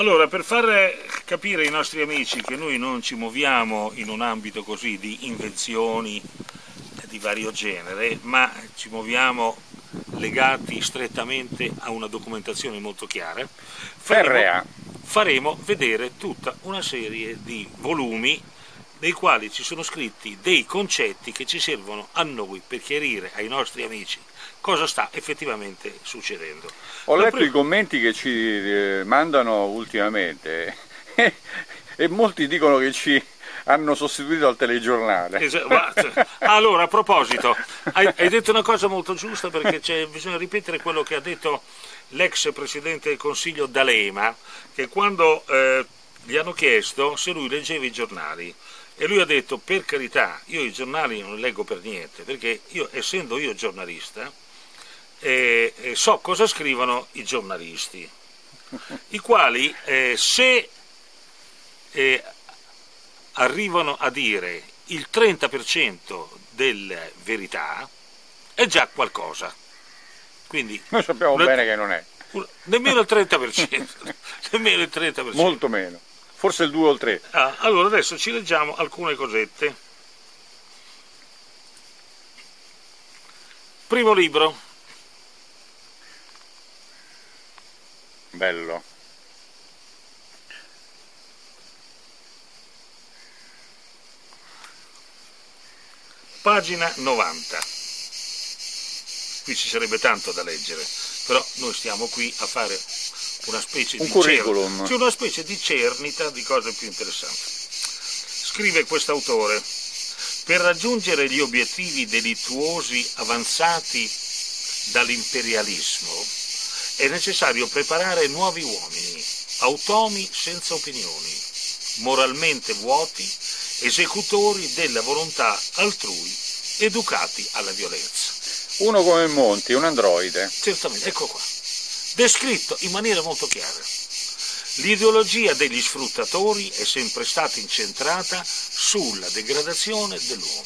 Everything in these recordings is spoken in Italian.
Allora, per far capire ai nostri amici che noi non ci muoviamo in un ambito così di invenzioni di vario genere, ma ci muoviamo legati strettamente a una documentazione molto chiara, faremo, faremo vedere tutta una serie di volumi nei quali ci sono scritti dei concetti che ci servono a noi per chiarire ai nostri amici cosa sta effettivamente succedendo. Ho letto prima... i commenti che ci eh, mandano ultimamente e molti dicono che ci hanno sostituito al telegiornale. Esatto. Allora, a proposito, hai, hai, detto una cosa molto giusta perché bisogna ripetere quello che ha detto l'ex Presidente del Consiglio D'Alema, che quando eh, gli hanno chiesto se lui leggeva i giornali e lui ha detto per carità io i giornali non li leggo per niente perché io essendo io giornalista eh, so cosa scrivono i giornalisti i quali eh, se eh, arrivano a dire il 30% delle verità è già qualcosa quindi noi sappiamo una, bene che non è nemmeno il 30% nemmeno il 30% molto meno forse il 2 o il 3. Ah, allora adesso ci leggiamo alcune cosette. Primo libro. Bello. Pagina 90. Qui ci sarebbe tanto da leggere, però noi stiamo qui a fare una specie un di curriculum. Cernita, una specie di cernita di cose più interessanti. Scrive quest'autore, per raggiungere gli obiettivi delittuosi avanzati dall'imperialismo è necessario preparare nuovi uomini, automi senza opinioni, moralmente vuoti, esecutori della volontà altrui, educati alla violenza. Uno come Monti, un androide. Certamente, ecco qua descritto in maniera molto chiara. L'ideologia degli sfruttatori è sempre stata incentrata sulla degradazione dell'uomo.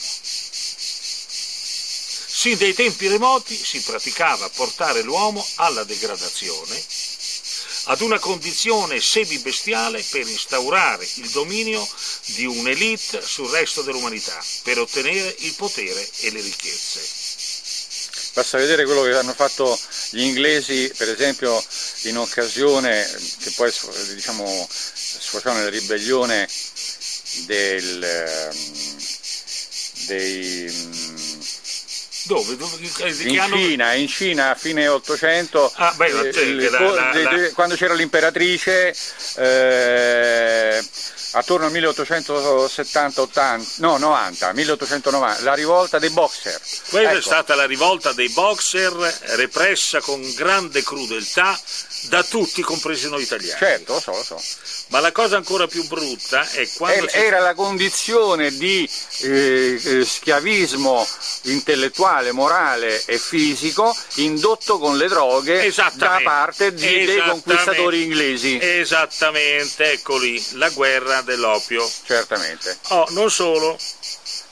Sin dai tempi remoti si praticava portare l'uomo alla degradazione, ad una condizione semibestiale per instaurare il dominio di un'elite sul resto dell'umanità, per ottenere il potere e le ricchezze. Basta vedere quello che hanno fatto gli inglesi, per esempio, in occasione, che poi diciamo, sfociò nella ribellione del, ehm, dei dove? dove in, hanno... Cina, in Cina a fine 800, ah, beh, eh, la, la, la, quando c'era l'imperatrice, eh, attorno al 1870-80, no 90, 1890, la rivolta dei boxer. Quella ecco. è stata la rivolta dei boxer repressa con grande crudeltà da tutti, compresi noi italiani. Certo, lo so, lo so. Ma la cosa ancora più brutta è quando... Era la condizione di eh, eh, schiavismo intellettuale, morale e fisico indotto con le droghe da parte di, dei conquistatori inglesi. Esattamente, ecco lì, la guerra dell'oppio. Certamente. Oh, non solo,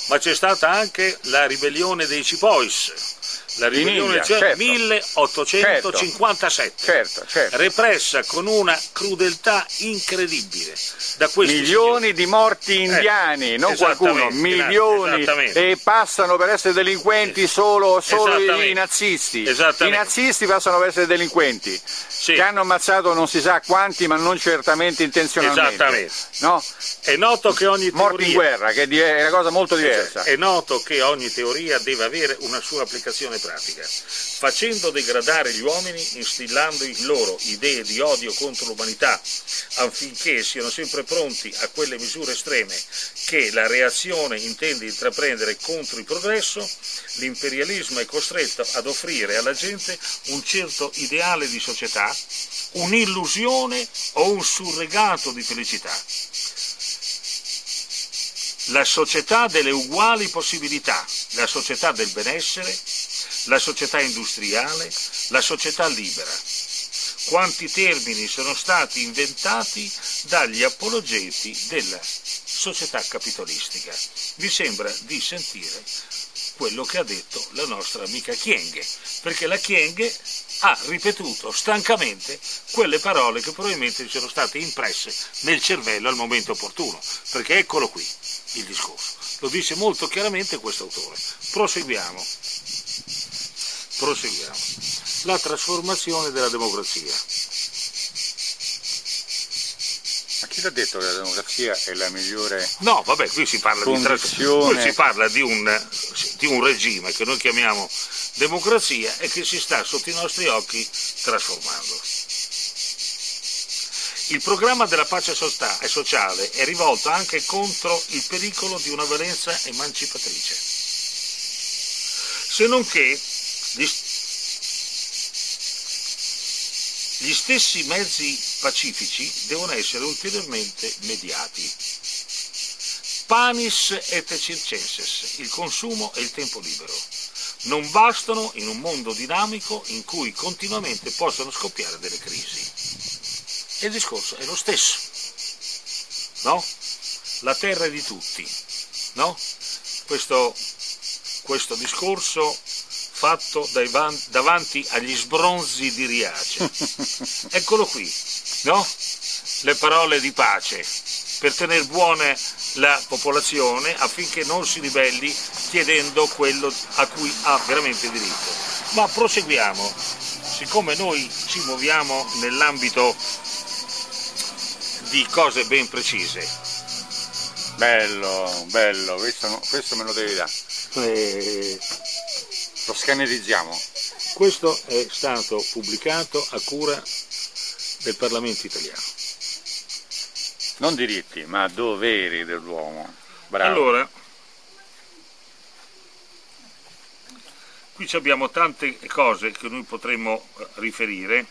ma c'è stata anche la ribellione dei Cipois la India, certo. 1857, certo, certo. repressa con una crudeltà incredibile da questi milioni signori. di morti eh, indiani, eh, non qualcuno, milioni e passano per essere delinquenti solo, solo i nazisti. I nazisti passano per essere delinquenti. Sì. Che hanno ammazzato non si sa quanti, ma non certamente intenzionalmente. No? È noto che ogni teoria... Morti in guerra, che è una cosa molto diversa. È noto che ogni teoria deve avere una sua applicazione pratica, facendo degradare gli uomini, instillando in loro idee di odio contro l'umanità, affinché siano sempre pronti a quelle misure estreme che la reazione intende intraprendere contro il progresso, l'imperialismo è costretto ad offrire alla gente un certo ideale di società, un'illusione o un surregato di felicità. La società delle uguali possibilità, la società del benessere, la società industriale, la società libera. Quanti termini sono stati inventati dagli apologeti della società capitalistica. Vi sembra di sentire quello che ha detto la nostra amica Chienghe, perché la Chienghe ha ripetuto stancamente quelle parole che probabilmente sono state impresse nel cervello al momento opportuno, perché eccolo qui il discorso. Lo dice molto chiaramente questo autore. Proseguiamo. Proseguiamo. La trasformazione della democrazia. Ma chi l'ha detto che la democrazia è la migliore No, vabbè, qui si parla, di, qui si parla di, un, di un regime che noi chiamiamo democrazia e che si sta sotto i nostri occhi trasformando. Il programma della pace sociale è rivolto anche contro il pericolo di una violenza emancipatrice. Se non che gli, gli stessi mezzi pacifici devono essere ulteriormente mediati. Panis et circenses, il consumo e il tempo libero non bastano in un mondo dinamico in cui continuamente possono scoppiare delle crisi. E il discorso è lo stesso, no? La terra è di tutti, no? Questo, questo discorso fatto davanti agli sbronzi di Riace. Eccolo qui, no? Le parole di pace per tenere buone la popolazione affinché non si ribelli chiedendo quello a cui ha veramente diritto. Ma proseguiamo, siccome noi ci muoviamo nell'ambito di cose ben precise. Bello, bello, questo, questo me lo devi dare. Eh, lo scannerizziamo. Questo è stato pubblicato a cura del Parlamento italiano non diritti, ma doveri dell'uomo. Allora, qui abbiamo tante cose che noi potremmo eh, riferire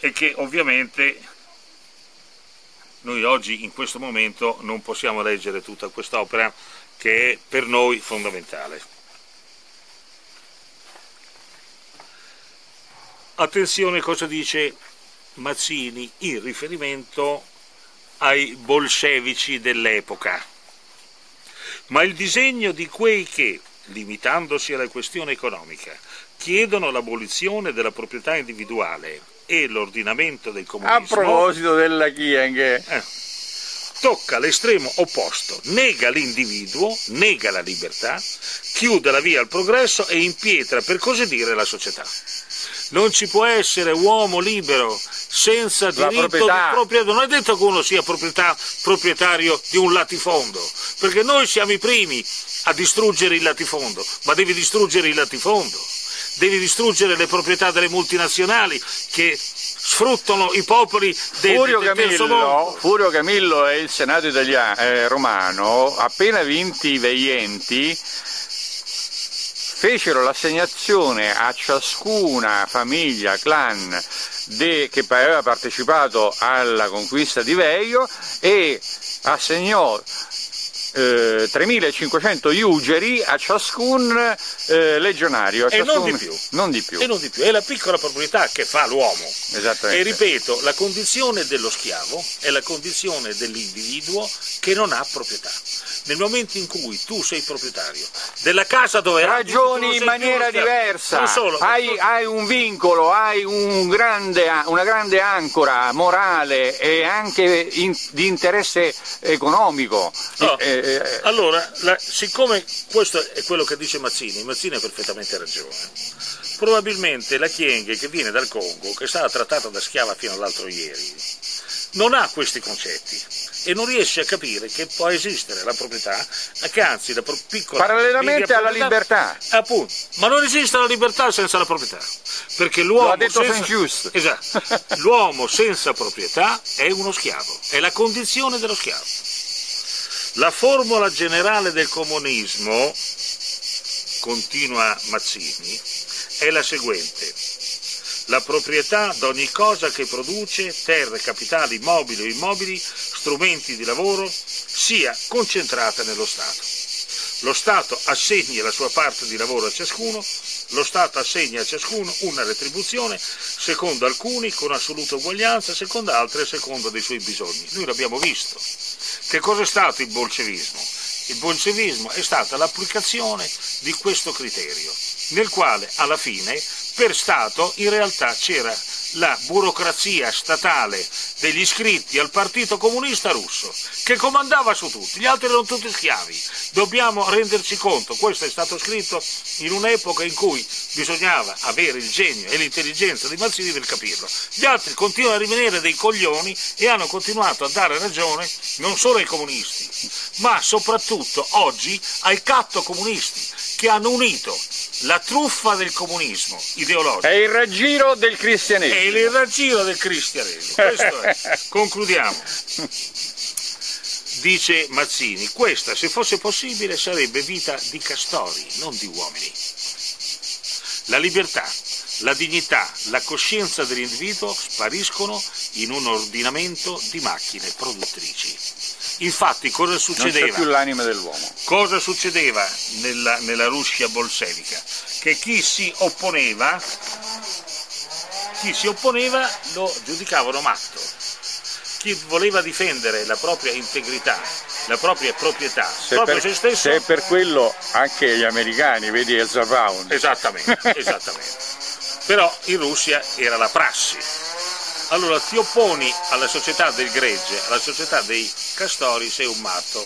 e che ovviamente noi oggi in questo momento non possiamo leggere tutta quest'opera che è per noi fondamentale. Attenzione cosa dice Mazzini in riferimento ai bolscevici dell'epoca. Ma il disegno di quei che, limitandosi alla questione economica, chiedono l'abolizione della proprietà individuale e l'ordinamento del comunismo... A proposito della Chiang... Eh, tocca l'estremo opposto, nega l'individuo, nega la libertà, chiude la via al progresso e impietra, per così dire, la società. Non ci può essere uomo libero senza diritto di proprietà. Non è detto che uno sia proprietario di un latifondo, perché noi siamo i primi a distruggere il latifondo, ma devi distruggere il latifondo, devi distruggere le proprietà delle multinazionali che sfruttano i popoli del, Furio del Camillo, mondo. Furio Camillo e il Senato italiano, eh, romano, appena vinti i veienti, fecero l'assegnazione a ciascuna famiglia, clan de, che aveva partecipato alla conquista di Veio e assegnò eh, 3.500 iugeri a ciascun eh, legionario. A e ciascun... non, di più. non di più. E non di più. È la piccola proprietà che fa l'uomo. E ripeto, la condizione dello schiavo è la condizione dell'individuo che non ha proprietà. Nel momento in cui tu sei proprietario della casa dove ragioni in maniera diversa, hai, hai, un vincolo, hai un grande, una grande ancora morale e anche in, di interesse economico. Oh. Eh, eh, allora, la, siccome questo è quello che dice Mazzini, Mazzini ha perfettamente ragione, probabilmente la Chienghe che viene dal Congo, che è stata trattata da schiava fino all'altro ieri, non ha questi concetti e non riesce a capire che può esistere la proprietà, che anzi la piccola... Parallelamente alla libertà. Appunto, ma non esiste la libertà senza la proprietà, perché l'uomo senza... Esatto, l'uomo senza proprietà è uno schiavo, è la condizione dello schiavo. La formula generale del comunismo, continua Mazzini, è la seguente. La proprietà di ogni cosa che produce, terre, capitali, mobili o immobili, strumenti di lavoro, sia concentrata nello Stato. Lo Stato assegna la sua parte di lavoro a ciascuno, lo Stato assegna a ciascuno una retribuzione, secondo alcuni con assoluta uguaglianza, secondo altri a seconda dei suoi bisogni. Noi l'abbiamo visto. Che cosa è stato il bolscevismo? Il bolscevismo è stata l'applicazione di questo criterio. nel quale alla fine per Stato in realtà c'era la burocrazia statale degli iscritti al Partito Comunista Russo, che comandava su tutti, gli altri erano tutti schiavi. Dobbiamo renderci conto, questo è stato scritto in un'epoca in cui bisognava avere il genio e l'intelligenza di Mazzini per capirlo. Gli altri continuano a rimanere dei coglioni e hanno continuato a dare ragione non solo ai comunisti, ma soprattutto oggi ai catto comunisti, che hanno unito la truffa del comunismo ideologico. È il raggiro del cristianesimo. È il raggiro del cristianesimo. Questo è. Concludiamo. Dice Mazzini, questa se fosse possibile sarebbe vita di castori, non di uomini. La libertà, la dignità, la coscienza dell'individuo spariscono in un ordinamento di macchine produttrici. Infatti cosa succedeva? Non c'è più l'anima dell'uomo. Cosa succedeva nella, nella Russia bolscevica? Che chi si opponeva, chi si opponeva lo giudicavano matto. Chi voleva difendere la propria integrità, la propria proprietà, se proprio per, se stesso... Se per quello anche gli americani, vedi Ezra Pound. Esattamente, esattamente. Però in Russia era la prassi allora ti opponi alla società del gregge, alla società dei castori, sei un matto.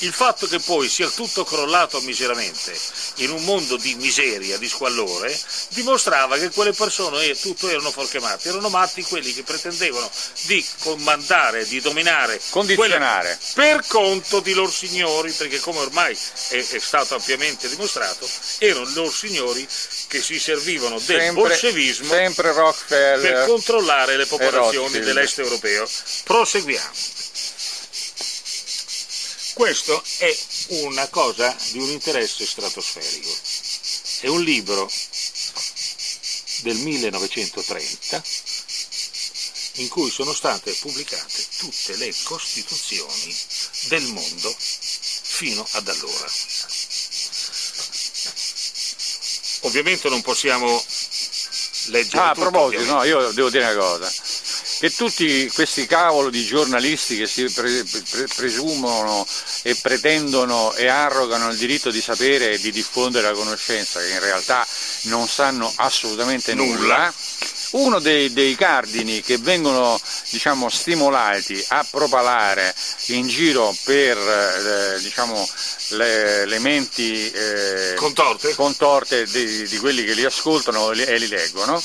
Il fatto che poi sia tutto crollato miseramente in un mondo di miseria, di squallore, dimostrava che quelle persone eh, tutto erano forche matti, erano matti quelli che pretendevano di comandare, di dominare, condizionare per conto di loro signori, perché come ormai è, è stato ampiamente dimostrato, erano loro signori che si servivano del sempre, bolscevismo sempre per controllare le popolazioni dell'est europeo. Proseguiamo. Questo è una cosa di un interesse stratosferico. È un libro del 1930 in cui sono state pubblicate tutte le costituzioni del mondo fino ad allora. Ovviamente non possiamo leggere ah, tutto, a proposito, no, io devo dire una cosa, che tutti questi cavolo di giornalisti che si pre, pre, presumono e pretendono e arrogano il diritto di sapere e di diffondere la conoscenza, che in realtà non sanno assolutamente nulla, nulla uno dei, dei, cardini che vengono diciamo, stimolati a propalare in giro per eh, diciamo, le, le, menti eh, contorte, contorte di, di, quelli che li ascoltano e li leggono,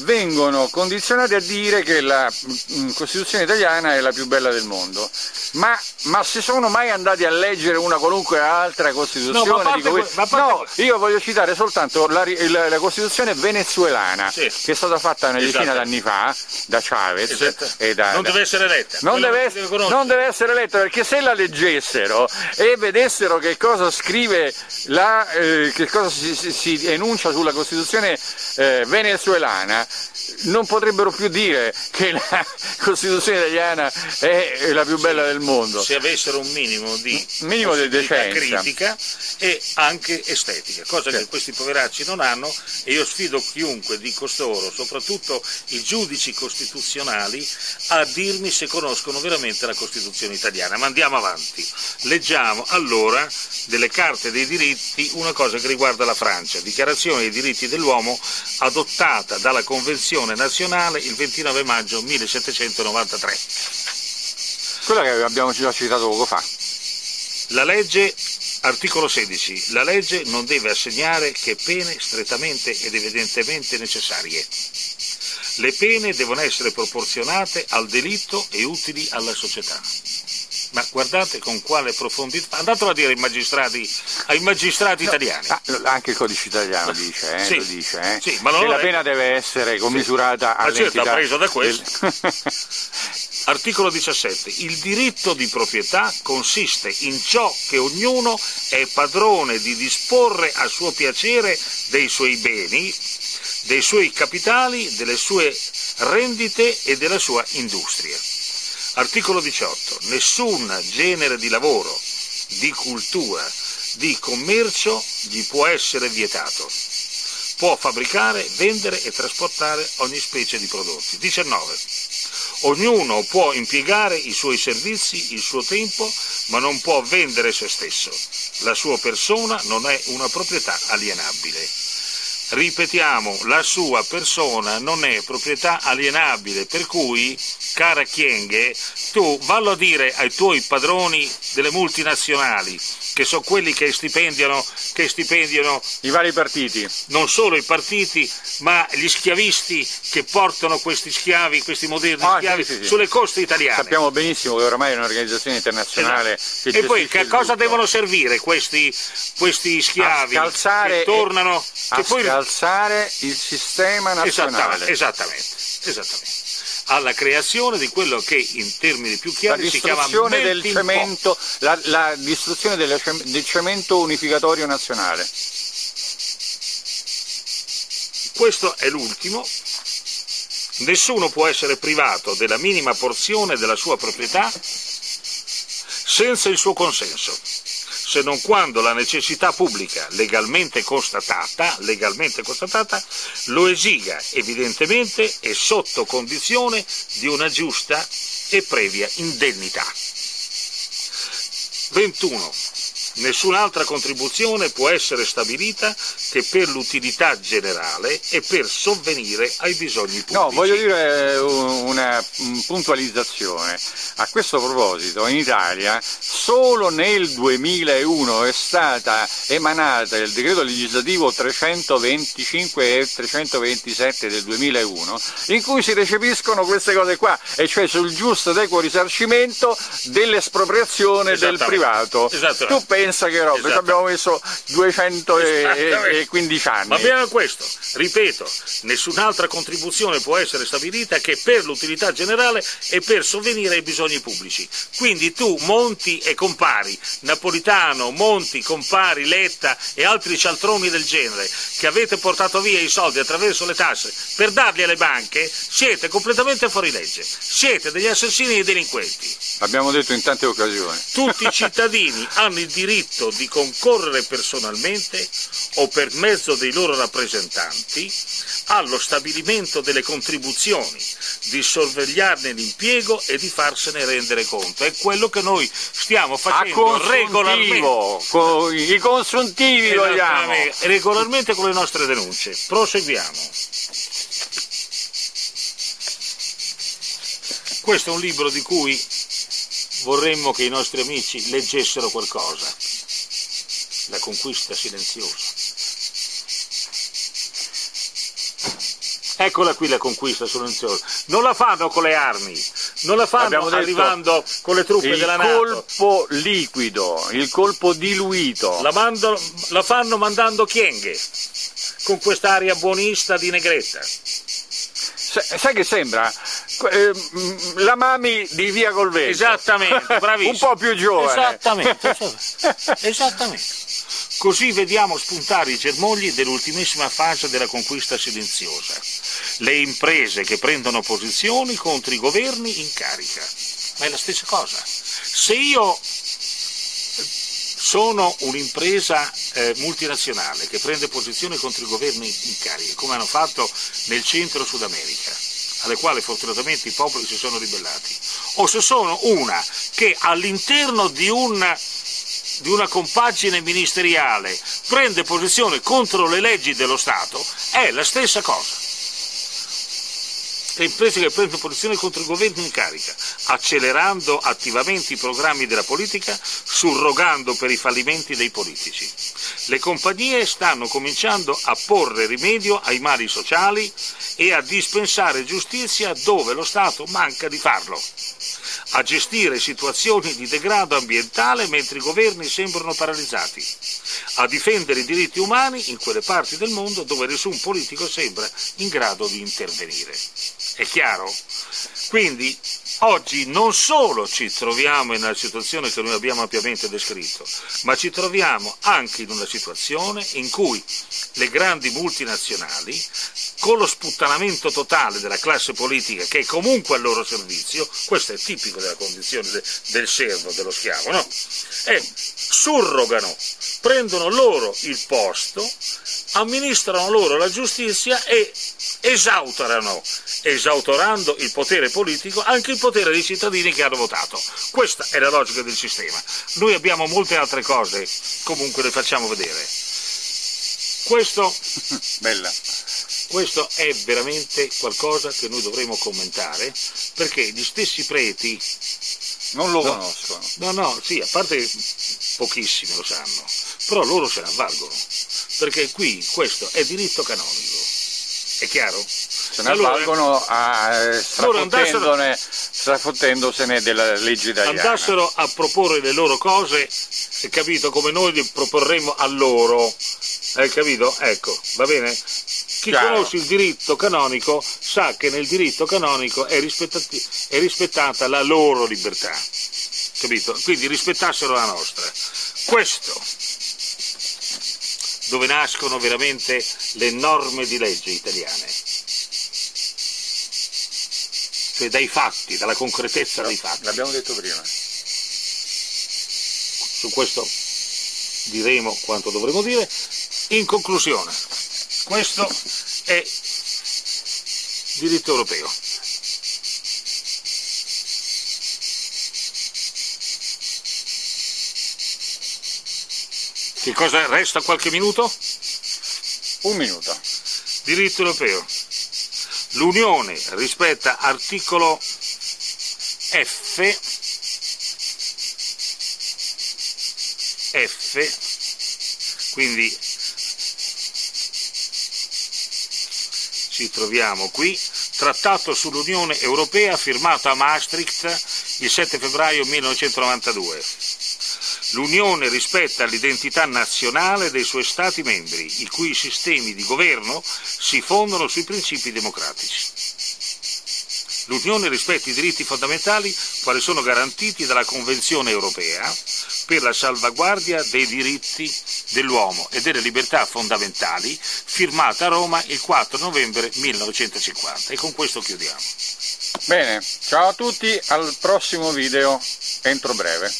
vengono condizionati a dire che la mm, Costituzione italiana è la più bella del mondo. Ma, ma si sono mai andati a leggere una qualunque altra Costituzione? No, parte, que... no io voglio citare soltanto la, la, la Costituzione venezuelana, sì. che è stata fatta una decina esatto. d'anni fa da Chavez. Esatto. Da, non deve essere letta. Non deve, non deve, essere letta perché se la leggessero e vedessero che cosa scrive, la, eh, che cosa si, si, si, enuncia sulla Costituzione eh, venezuelana, non potrebbero più dire che la Costituzione italiana è la più bella del mondo. Se avessero un minimo di, minimo di critica e anche estetica, cosa certo. che questi poveracci non hanno e io sfido chiunque di costoro, soprattutto i giudici costituzionali, a dirmi se conoscono veramente la Costituzione italiana. Ma andiamo avanti. Leggiamo allora delle carte dei diritti una cosa che riguarda la Francia, dichiarazione dei diritti dell'uomo adottata dalla Convenzione nazionale il 29 maggio 1793. Quella che abbiamo già citato poco fa. La legge, articolo 16, la legge non deve assegnare che pene strettamente ed evidentemente necessarie. Le pene devono essere proporzionate al delitto e utili alla società. Ma guardate con quale profondità. Andatelo a dire ai magistrati, ai magistrati no, italiani. Ah, anche il codice italiano dice, eh, sì, dice eh, sì, ma che la pena deve essere commisurata sì. all'entità. Ma certo, preso da questo. Del... Articolo 17. Il diritto di proprietà consiste in ciò che ognuno è padrone di disporre a suo piacere dei suoi beni, dei suoi capitali, delle sue rendite e della sua industria. Articolo 18. Nessun genere di lavoro, di cultura, di commercio gli può essere vietato. Può fabbricare, vendere e trasportare ogni specie di prodotti. 19. Ognuno può impiegare i suoi servizi, il suo tempo, ma non può vendere se stesso. La sua persona non è una proprietà alienabile. ripetiamo, la sua persona non è proprietà alienabile, per cui, cara Chienghe, tu vallo a dire ai tuoi padroni delle multinazionali, che sono quelli che stipendiano, che stipendiano i vari partiti. Non solo i partiti, ma gli schiavisti che portano questi schiavi, questi moderni ah, schiavi sì, sì, sì. sulle coste italiane. Sappiamo benissimo che oramai è un'organizzazione internazionale esatto. E poi che cosa tutto. devono servire questi, questi schiavi che tornano a che poi... scalzare il sistema nazionale. Esattamente, esattamente. esattamente alla creazione di quello che in termini più chiari si chiama del cemento, la, la distruzione del, del cemento unificatorio nazionale. Questo è l'ultimo. Nessuno può essere privato della minima porzione della sua proprietà senza il suo consenso se non quando la necessità pubblica legalmente constatata, legalmente constatata lo esiga evidentemente e sotto condizione di una giusta e previa indennità. 21. Nessun'altra contribuzione può essere stabilita che per l'utilità generale e per sovvenire ai bisogni pubblici. No, voglio dire eh, una puntualizzazione. A questo proposito, in Italia solo nel 2001 è stata emanata il decreto legislativo 325 e 327 del 2001 in cui si recepiscono queste cose qua, e cioè sul giusto ed equo risarcimento dell'espropriazione del privato. Tu pensa che roba, ci abbiamo messo 215 anni. Ma abbiamo questo, ripeto, nessun'altra contribuzione può essere stabilita che per l'utilità generale e per sovvenire ai bisogni pubblici. Quindi tu monti e compari, Napolitano, Monti, compari, Letta e altri cialtroni del genere, che avete portato via i soldi attraverso le tasse per darli alle banche, siete completamente fuori legge. Siete degli assassini e delinquenti. L'abbiamo detto in tante occasioni. Tutti i cittadini hanno il diritto di concorrere personalmente o per mezzo dei loro rappresentanti allo stabilimento delle contribuzioni, di sorvegliarne l'impiego e di farsene rendere conto. È quello che noi stiamo facendo regolarmente. Con I consuntivi vogliamo. Regolarmente con le nostre denunce. Proseguiamo. Questo è un libro di cui vorremmo che i nostri amici leggessero qualcosa. La conquista silenziosa. Eccola qui la conquista silenziosa. Non la fanno con le armi, non la fanno arrivando con le truppe della NATO. Il colpo liquido, il colpo diluito. La, mando, la fanno mandando Chienghe, con quest'aria buonista di negretta. Sai che sembra? Eh, la mami di Via Colvento. Esattamente, bravissimo. Un po' più giovane. Esattamente, esattamente. Così vediamo spuntare i germogli dell'ultimissima fase della conquista silenziosa, le imprese che prendono posizioni contro i governi in carica. Ma è la stessa cosa. Se io sono un'impresa eh, multinazionale che prende posizione contro i governi in carica, come hanno fatto nel centro Sud America, alle quali fortunatamente i popoli si sono ribellati, o se sono una che all'interno di un di una compagine ministeriale prende posizione contro le leggi dello Stato è la stessa cosa. Le imprese che prendono posizione contro il governo in carica, accelerando attivamente i programmi della politica, surrogando per i fallimenti dei politici. Le compagnie stanno cominciando a porre rimedio ai mali sociali e a dispensare giustizia dove lo Stato manca di farlo a gestire situazioni di degrado ambientale mentre i governi sembrano paralizzati, a difendere i diritti umani in quelle parti del mondo dove nessun politico sembra in grado di intervenire. È chiaro? Quindi oggi non solo ci troviamo in una situazione che noi abbiamo ampiamente descritto, ma ci troviamo anche in una situazione in cui le grandi multinazionali con lo sputtanamento totale della classe politica che è comunque al loro servizio, questo è tipico della condizione de, del servo, dello schiavo, no? E surrogano, prendono loro il posto, amministrano loro la giustizia e esautorano, esautorando il potere politico, anche il potere dei cittadini che hanno votato. Questa è la logica del sistema. Noi abbiamo molte altre cose, comunque le facciamo vedere. Questo, Bella. questo è veramente qualcosa che noi dovremo commentare perché gli stessi preti non lo no, conoscono. No, no, sì, a parte pochissimi lo sanno, però loro se ne avvalgono, perché qui questo è diritto canonico, è chiaro? Se ne allora, avvalgono a, eh, strafottendone, strafottendosene della legge italiana. Andassero a proporre le loro cose, capito, come noi le proporremo a loro, hai capito? Ecco, va bene? Chi Chiaro. conosce il diritto canonico sa che nel diritto canonico è, è rispettata la loro libertà, capito? Quindi rispettassero la nostra. Questo, dove nascono veramente le norme di legge italiane, cioè dai fatti, dalla concretezza no, dei fatti. L'abbiamo detto prima. Su questo diremo quanto dovremo dire. In conclusione, questo è diritto europeo. Che cosa resta qualche minuto? Un minuto. Diritto europeo. L'Unione rispetta articolo F F quindi ci troviamo qui, Trattato sull'Unione Europea firmato a Maastricht il 7 febbraio 1992. L'Unione rispetta l'identità nazionale dei suoi Stati membri, i cui sistemi di governo si fondano sui principi democratici. L'Unione rispetta i diritti fondamentali quali sono garantiti dalla Convenzione europea per la salvaguardia dei diritti dell'uomo e delle libertà fondamentali, firmata a Roma il 4 novembre 1950. E con questo chiudiamo. Bene, ciao a tutti, al prossimo video entro breve.